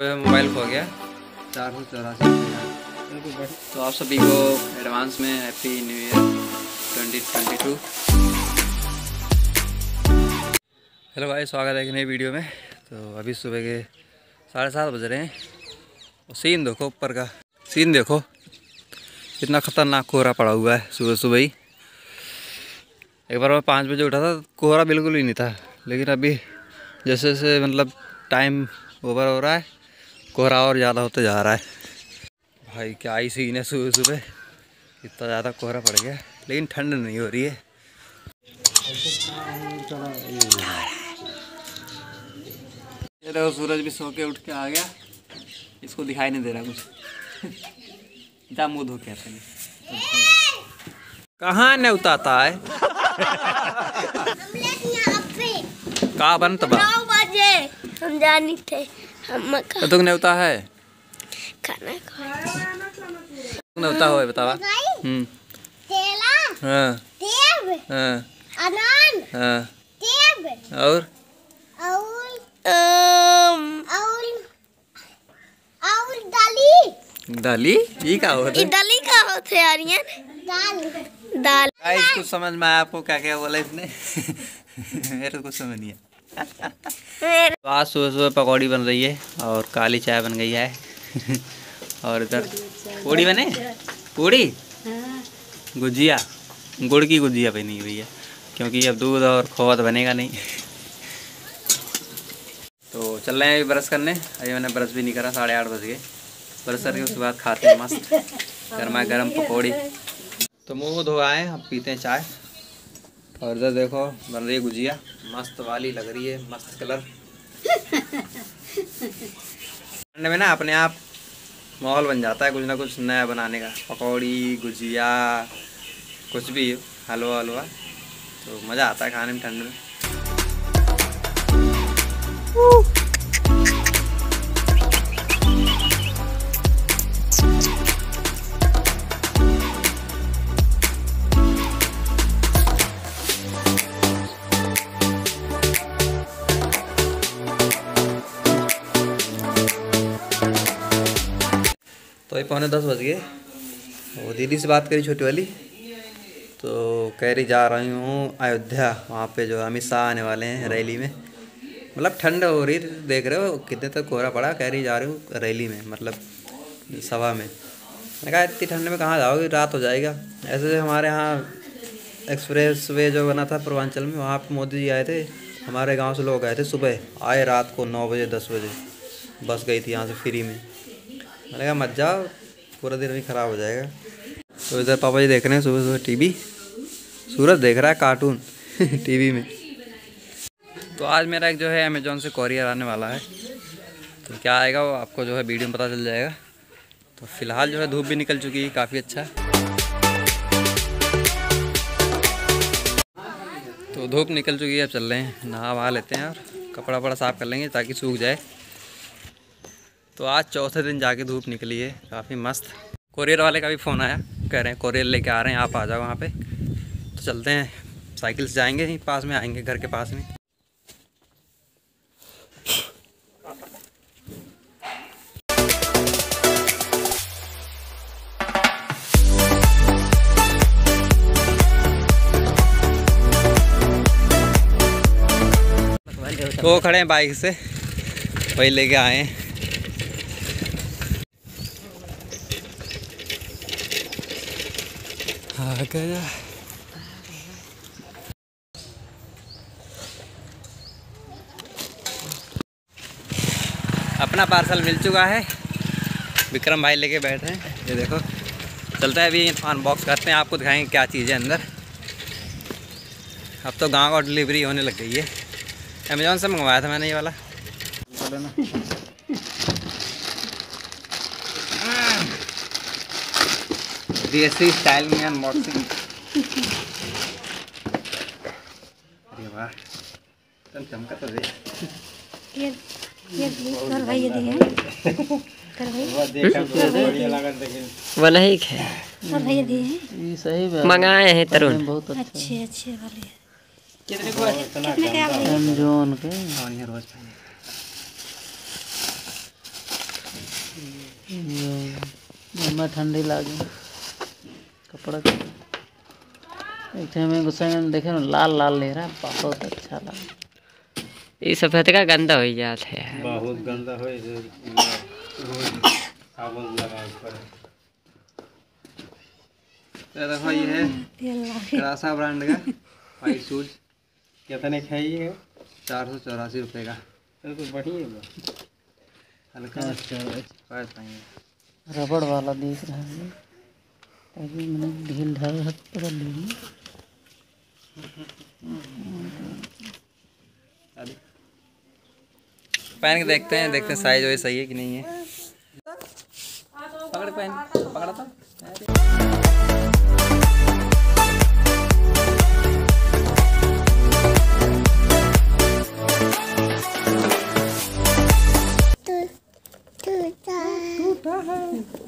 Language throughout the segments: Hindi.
मोबाइल खो गया। चार सौ चौरासी तो आप सभी को एडवांस में हैप्पी न्यू ईयर 2022 हेलो भाई स्वागत है एक नई वीडियो में। तो अभी सुबह के साढ़े सात बज रहे हैं। और सीन देखो ऊपर का। सीन देखो। कितना ख़तरनाक कोहरा पड़ा हुआ है सुबह सुबह ही। एक बार मैं पाँच बजे उठा था कोहरा बिल्कुल ही नहीं था। लेकिन अभी जैसे जैसे मतलब टाइम ओवर हो रहा है कोहरा और ज़्यादा होते जा रहा है। भाई क्या ही सीन है सुबह सुबह। इतना ज़्यादा कोहरा पड़ गया लेकिन ठंड नहीं हो रही है। ये देखो सूरज भी सो के उठ के आ गया। इसको दिखाई नहीं दे रहा कुछ। जा मुँह धो के आते कहाँ ने उताता है? कहा बन तबा? बजे। हम जानी थे। हम तो तुम नेवता है? खाना तुम नेवता हो बतावा। हम्म। केला हाँ। सेब हाँ। अनार हाँ। सेब और? और और और दाली। दाली? ये क्या होता ये दाली का होते आर्यन दाल। दाल। गाइस कुछ समझ में आया आपको क्या क्या बोला इसने? मेरे को कुछ समझ नहीं आया। आज सुबह सुबह पकौड़ी बन रही है और काली चाय बन गई है। और इधर पूड़ी बने? पूड़ी? गुजिया। गुड़ की गुजिया बनी है, क्योंकि अब दूध और खोआ तो बनेगा नहीं। तो चल रहे हैं अभी ब्रश करने। अभी मैंने ब्रश भी नहीं करा, साढ़े आठ बज गए। ब्रश करके उसके बाद खाते हैं मस्त। गर्मा गर्म पकौड़ी। तो मुँह धो आए अब पीते हैं चाय। और इधर देखो, बन रही है गुजिया। मस्त वाली लग रही है, मस्त कलर। ठंड में ना अपने आप माहौल बन जाता है कुछ ना कुछ नया बनाने का। पकौड़ी, गुजिया, कुछ भी, हलवा हलवा। तो मज़ा आता है खाने में ठंड में। पौने दस बज गए। वो दीदी से बात करी छोटी वाली। तो कह रही, जा रही हूँ अयोध्या। वहाँ पे जो अमित शाह आने वाले हैं रैली में। मतलब ठंड हो रही देख रहे हो, कितने तक कोहरा पड़ा। कह रही, जा रही हूँ रैली में मतलब सभा में। मैं कहा, इतनी ठंड में कहाँ जाओगे? रात हो जाएगा। ऐसे जो हमारे यहाँ एक्सप्रेस वे जो बना था पूर्वांचल में, वहाँ पर मोदी जी आए थे। हमारे गाँव से लोग आए थे सुबह। आए रात को नौ बजे, दस बजे। बस गई थी यहाँ से फ्री में। मैंने कहा, मत जाओ, पूरा दिन भी ख़राब हो जाएगा। तो इधर पापा जी देख रहे हैं सुबह सुबह टीवी। सूरज देख रहा है कार्टून, टीवी में। तो आज मेरा एक जो है अमेजोन से कॉरियर आने वाला है। तो क्या आएगा वो आपको जो है वीडियो में पता चल जाएगा। तो फ़िलहाल जो है धूप भी निकल चुकी है, काफ़ी अच्छा। तो धूप निकल चुकी है, अब चल रहे हैं नहा वहा लेते हैं और कपड़ा वपड़ा साफ़ कर लेंगे ताकि सूख जाए। तो आज चौथे दिन जाके धूप निकली है, काफ़ी मस्त। कोरियर वाले का भी फ़ोन आया, कह रहे हैं, कोरियर लेके आ रहे हैं, आप आ जाओ वहाँ पे। तो चलते हैं साइकिल से जाएँगे यहीं पास में, आएँगे घर के पास में। वो खड़े हैं बाइक से, वही लेके आए हैं। गया। अपना पार्सल मिल चुका है। विक्रम भाई लेके बैठे हैं। ये देखो, चलता है अभी अनबॉक्स करते हैं। आपको दिखाएँगे क्या चीज़ है अंदर। अब तो गाँव का डिलीवरी होने लग गई है। अमेजोन से मंगवाया था मैंने ये वाला। देसी स्टाइल में अनबॉक्सिंग अरे वाह चल चमका तो दे। ये ये कर भाई ये दिए कर भाई। वाला ही है। कर भाई ये दिए मंगाए हैं तरुण। अच्छे अच्छे वाले। कितने को कितने के अमेजोन और ये रोज पहने ठंडी लागे। कपड़ा के एक में गुस्सा में देखे ना लाल लाल ले रहा है बहुत अच्छा लगा ये सफ़ेद का गंदा हो जाता है। बहुत गंदा हो रोज साबुन लगा ऊपर। तो ये है ब्रांड का वाइट शूज़। कितने का है ये? चार सौ चौरासी रुपये का। बिल्कुल बढ़िया है। हल्का। पैर पाएँगे रबड़ वाला देख रहा है। ताकि मैंने ढील ढाल हाथ पकड़ ली। पहन के देखते हैं देखते हैं साइज़ वही सही है कि नहीं है। पकड़ पहन पकड़ा था? रुक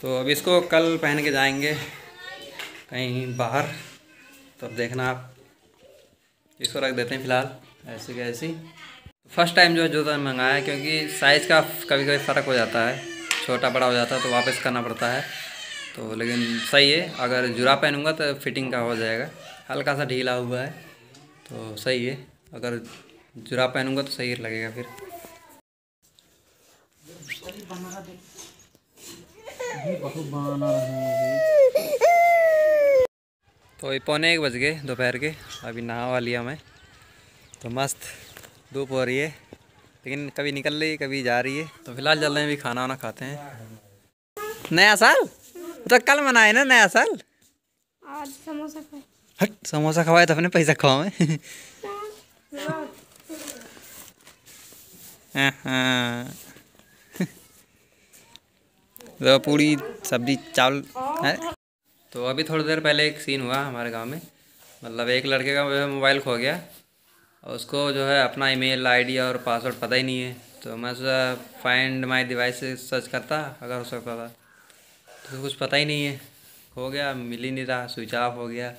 तो अब इसको कल पहन के जाएँगे कहीं बाहर। तो अब देखना आप। इसको रख देते हैं फ़िलहाल, ऐसे के ऐसे फ़र्स्ट टाइम जो है, जूता मंगाया क्योंकि साइज़ का कभी कभी फ़र्क हो जाता है। छोटा बड़ा हो जाता है तो वापस करना पड़ता है। तो लेकिन सही है, अगर जुरा पहनूँगा तो फिटिंग का हो जाएगा। हल्का सा ढीला हुआ है तो सही है। अगर जुरा पहनूँगा तो सही लगेगा फिर। तो ये पौने एक बज गए दोपहर के। अभी नहा वा लिया मैं। तो मस्त धूप हो रही है। लेकिन कभी निकल रही है कभी जा रही है। तो फ़िलहाल चल रहे हैं अभी खाना वाना खाते हैं। नया साल? तो कल मनाए ना नया साल? आज समोसा खाए। हट समोसा खवाए तो अपने पैसा खवाए हाँ, हाँ। तो पूरी सब्ज़ी चावल है। तो अभी थोड़ी देर पहले एक सीन हुआ हमारे गाँव में। मतलब एक लड़के का मोबाइल खो गया और उसको जो है अपना ईमेल आईडी और पासवर्ड पता ही नहीं है। तो मैं सोचा फाइंड माय डिवाइस सर्च करता, अगर हो सकता था। तो कुछ पता ही नहीं है। खो गया, मिल ही नहीं रहा स्विच ऑफ़ हो गया।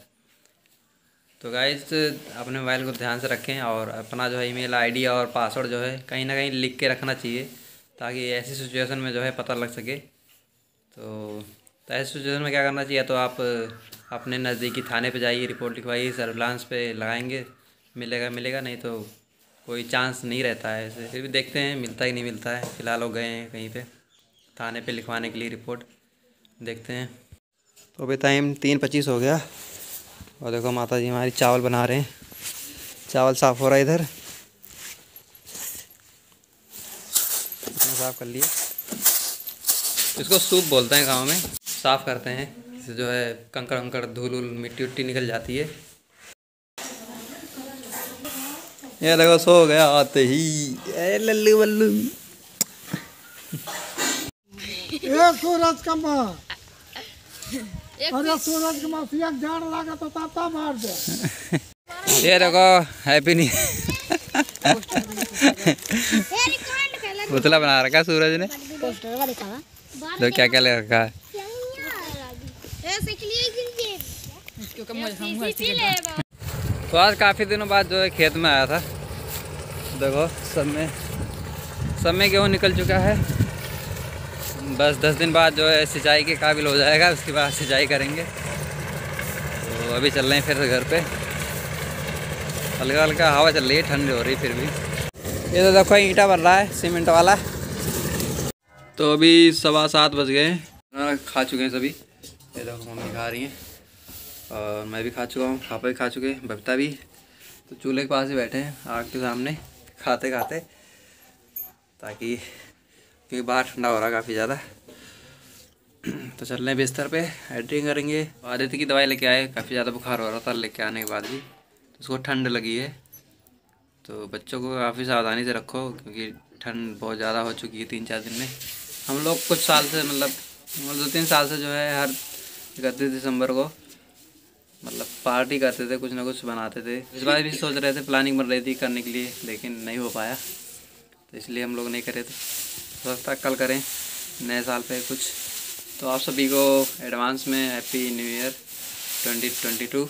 तो गाइस अपने मोबाइल को ध्यान से रखें और अपना जो है ईमेल आईडी और पासवर्ड जो है कहीं ना कहीं लिख के रखना चाहिए ताकि ऐसी सिचुएशन में जो है पता लग सके। तो तो ऐसी सिचुएशन में क्या करना चाहिए? तो आप, अपने नज़दीकी थाने पे जाइए, रिपोर्ट लिखवाइए, सर्विलांस पे लगाएँगे, मिलेगा मिलेगा, नहीं तो कोई चांस नहीं रहता है ऐसे। फिर भी देखते हैं, मिलता ही नहीं मिलता है। फ़िलहाल वो गए हैं कहीं पे। थाने पे लिखवाने के लिए रिपोर्ट देखते हैं। तो अभी टाइम तीन पच्चीस हो गया। और देखो माता जी हमारी चावल बना रहे हैं। चावल साफ़ हो रहा है इधर। साफ़ कर लिया इसको सूप बोलते हैं गाँव में। साफ़ करते हैं। इससे जो है कंकड़ वंकड़ धूल उल मिट्टी उट्टी निकल जाती है। ये देखो सो गया आते ही। ए लल्लू बल्लू ए सूरज का माँ। अरे सूरज के माफिया जाड़ लागा तो ताता मार दे। ये देखो हैप्पी न्यू पुतला बना रखा सूरज ने। तो क्या क्या ले रखा है। तो आज काफ़ी दिनों बाद जो है खेत में आया था। देखो सब में सब में गेहूँ निकल चुका है। बस दस दिन बाद जो है सिंचाई के काबिल हो जाएगा उसके बाद सिंचाई करेंगे। तो अभी चल रहे हैं फिर घर पे। हल्का हल्का हवा चल रही है ठंडी हो रही है फिर भी। ये तो देखो ईंटा बन रहा है सीमेंट वाला। तो अभी सवा सात बज गए खा चुके हैं सभी। ये देखो, मम्मी खा रही हैं। और मैं भी खा चुका हूँ, पापा भी खा चुके हैं, बबीता भी। तो चूल्हे के पास ही बैठे हैं, आग के सामने, खाते खाते। ताकि क्योंकि बाहर ठंडा हो रहा काफ़ी ज़्यादा। तो चल रहे हैं बिस्तर पे, एडिटिंग करेंगे। आदित्य की दवाई लेके आए, काफ़ी ज़्यादा बुखार हो रहा था लेके आने के बाद भी। तो उसको ठंड लगी है। तो बच्चों को काफ़ी सावधानी से रखो, क्योंकि ठंड बहुत ज़्यादा हो चुकी है तीन चार दिन में। हम लोग कुछ साल से मतलब मतलब दो तीन साल से जो है हर इकतीस दिसंबर को मतलब पार्टी करते थे, कुछ ना कुछ बनाते थे। इस बार भी सोच रहे थे, प्लानिंग बन रही थी करने के लिए, लेकिन नहीं हो पाया। तो इसलिए हम लोग नहीं करे थे। सकता कल करें नए साल पे कुछ। तो आप सभी को एडवांस में हैप्पी न्यू ईयर 2022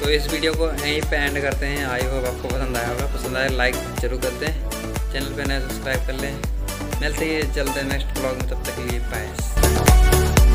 तो इस वीडियो को यहीं पे एंड करते हैं। आई होप आपको पसंद आया होगा। पसंद आया लाइक ज़रूर करते हैं। चैनल पे नए सब्सक्राइब कर लें। मिलते हैं चलते हैं नेक्स्ट ब्लॉग में तब तक के लिए बाय